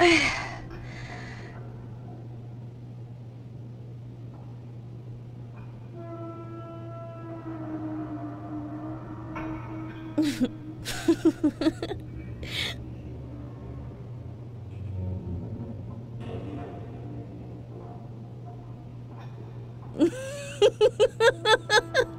Ha ha ha ha!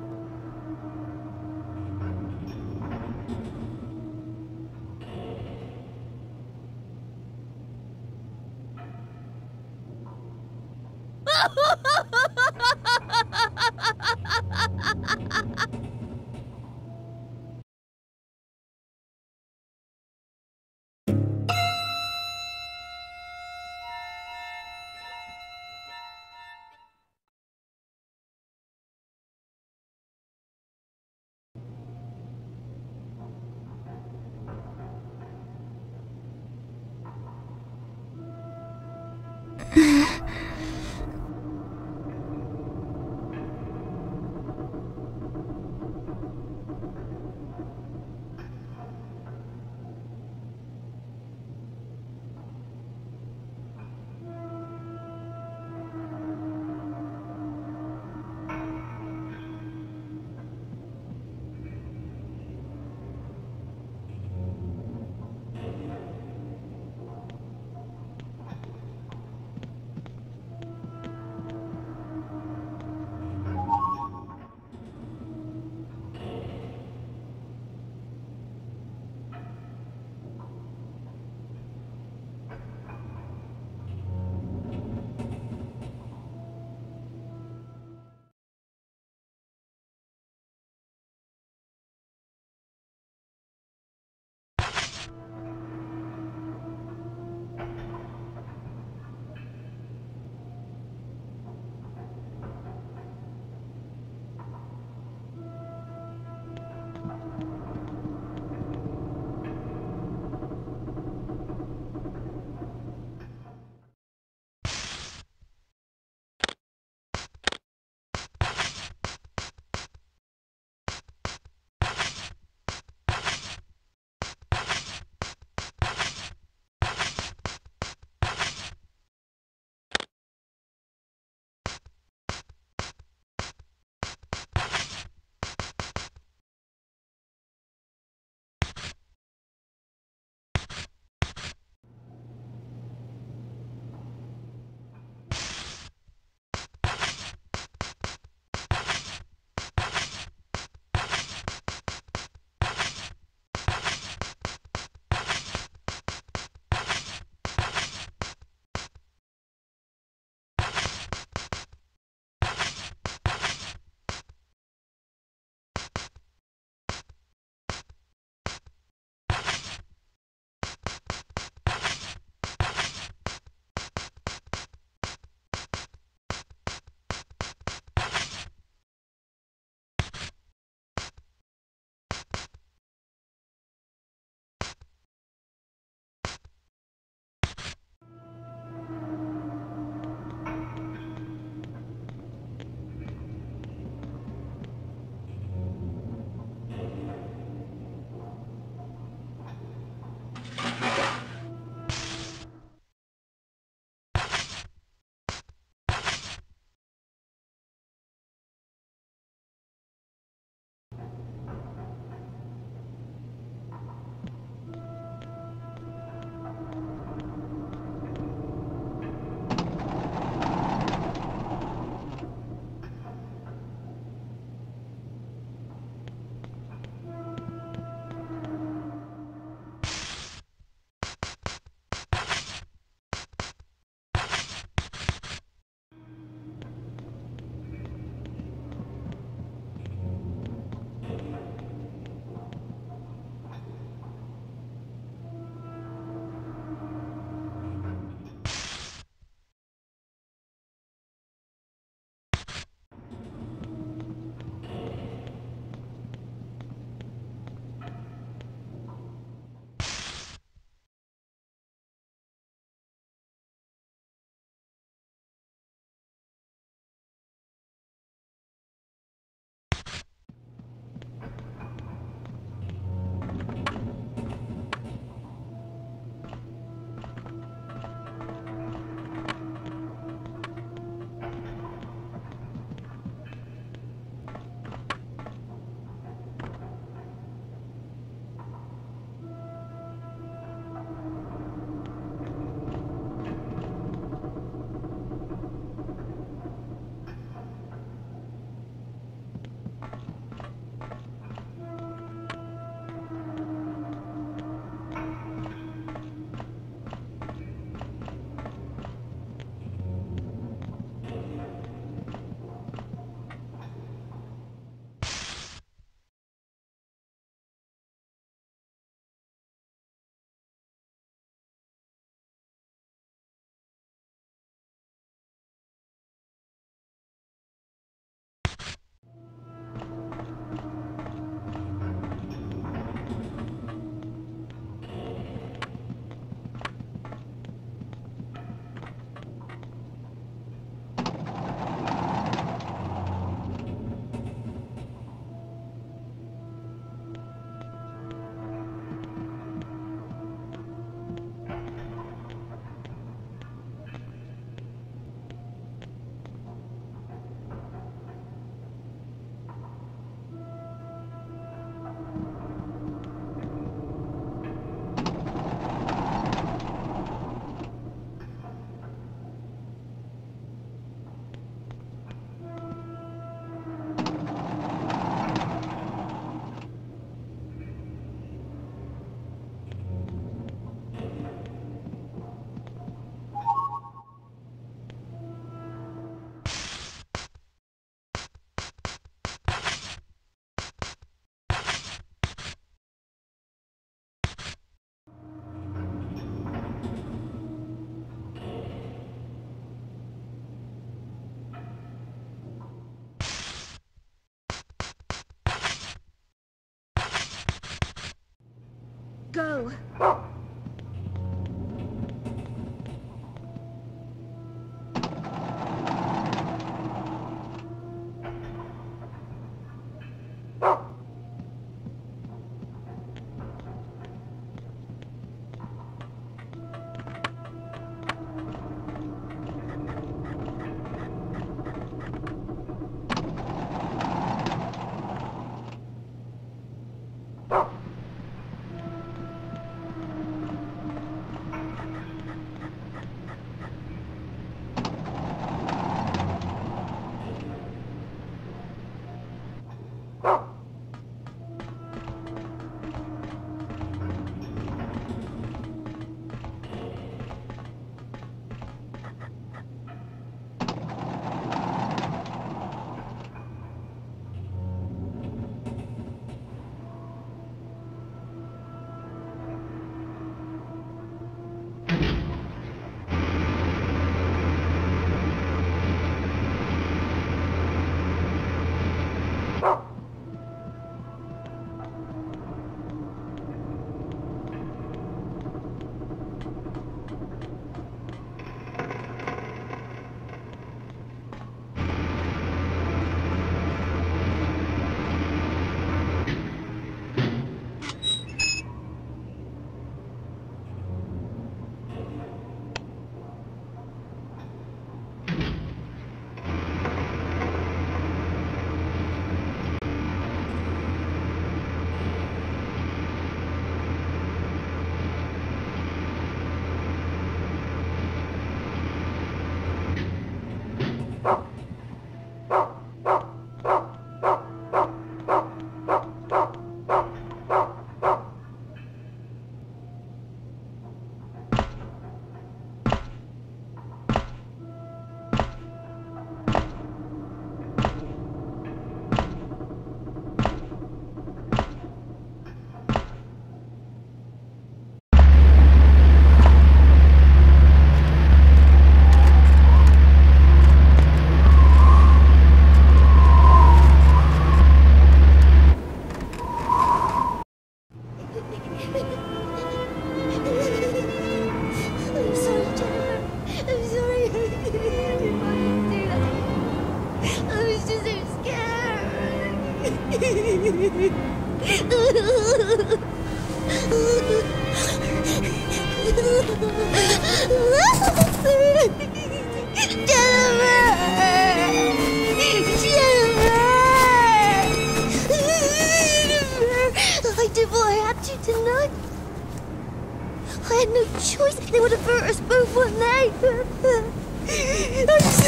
Go.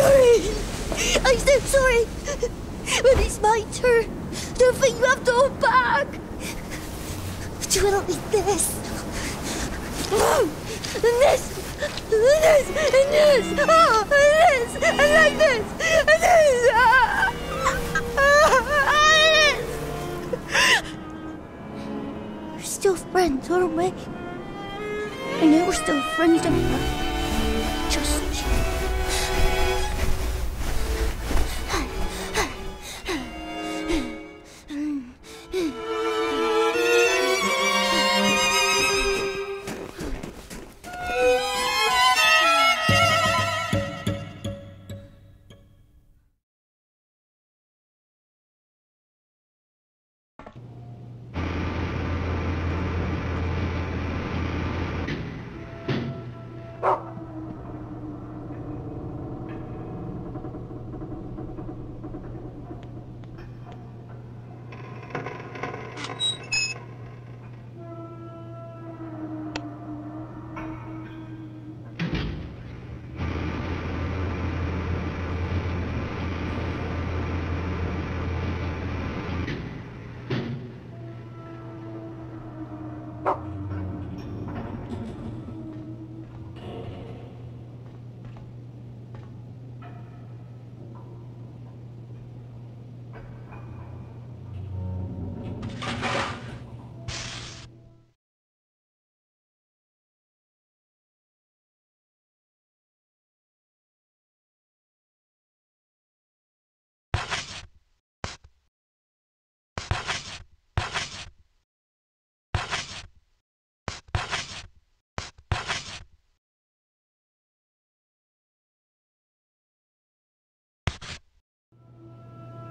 Sorry. I'm so sorry. But it's my turn. Don't think you have to hold back. Do it like this. And this. And this. And this. Oh, and this. And like this. And this. Ah. We're still friends, aren't we? I know we're still friends, don't we?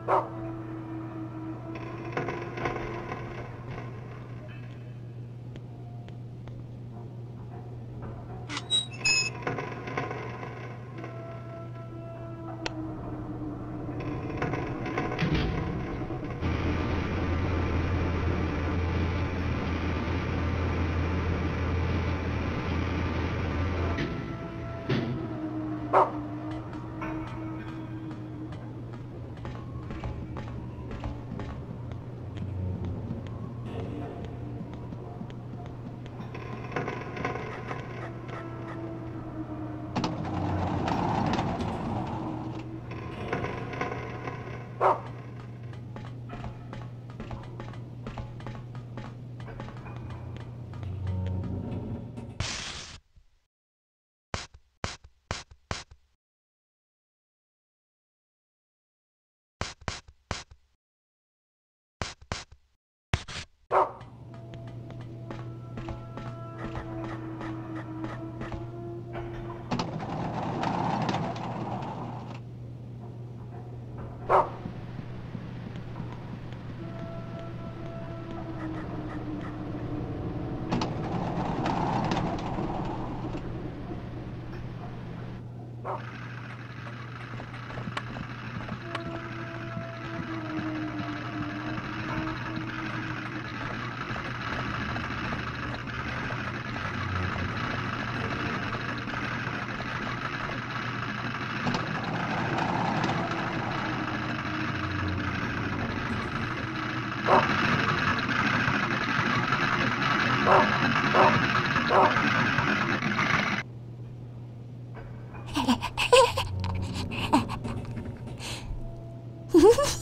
No! Ha.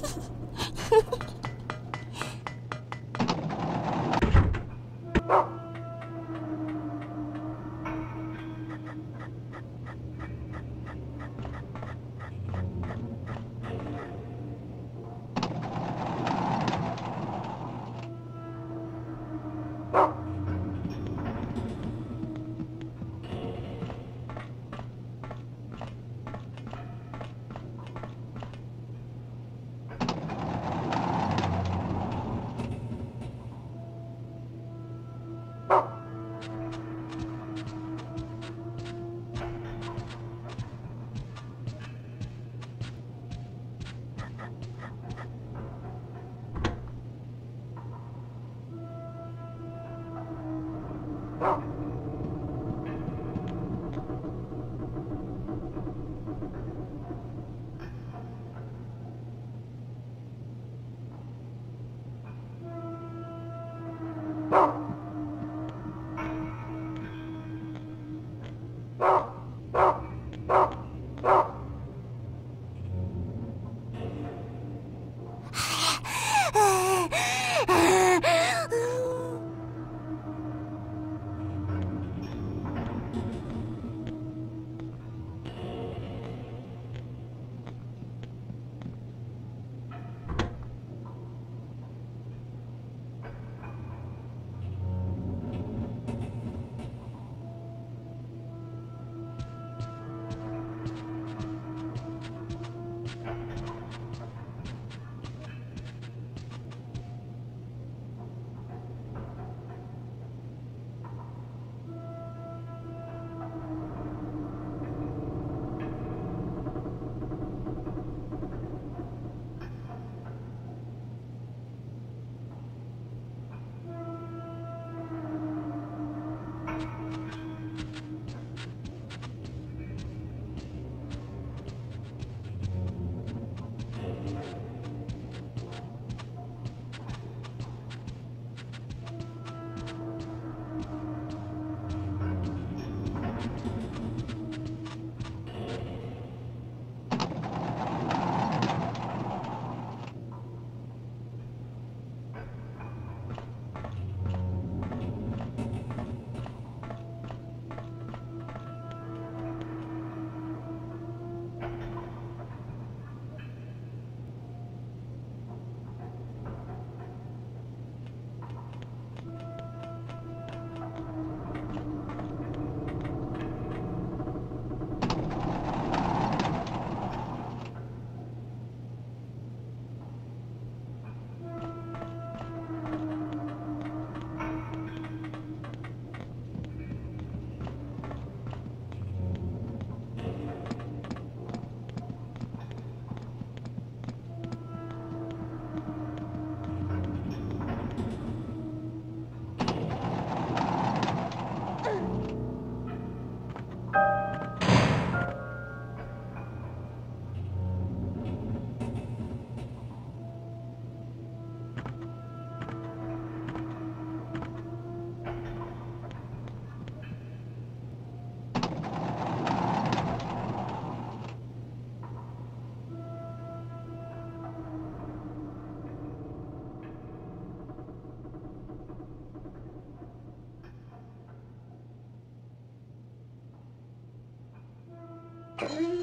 Mm-hmm.